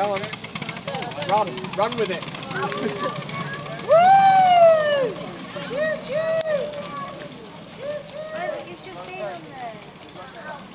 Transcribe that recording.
Go on. Run. Run with it. Woo! Choo choo! You've just been on there.